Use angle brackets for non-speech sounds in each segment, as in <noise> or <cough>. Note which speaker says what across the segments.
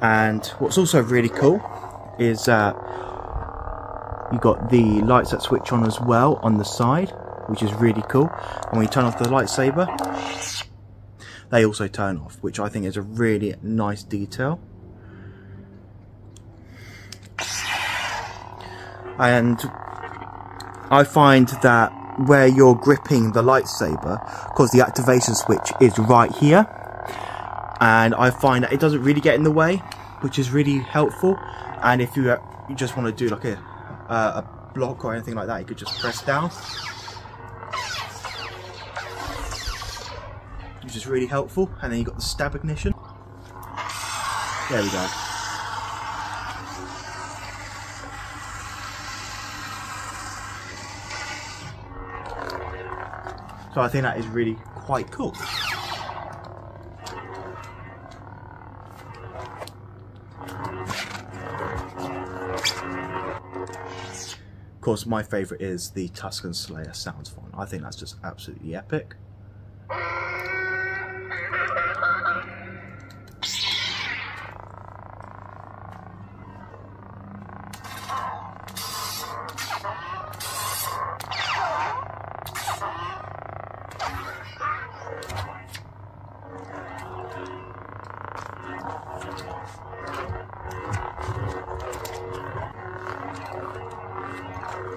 Speaker 1: And what's also really cool is that you got the lights that switch on as well on the side, which is really cool. And when you turn off the lightsaber, they also turn off, which I think is a really nice detail. And I find that where you're gripping the lightsaber, because the activation switch is right here, and I find that it doesn't really get in the way, which is really helpful. And if you, uh, you just want to do like a, uh, a block or anything like that, you could just press down. Which is really helpful. And then you've got the stab ignition. There we go. So I think that is really quite cool. course, my favourite is the Tusken Slayer sound font. I think that's just absolutely epic. <laughs>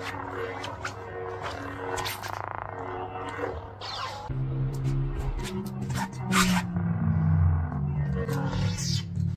Speaker 1: Thank you.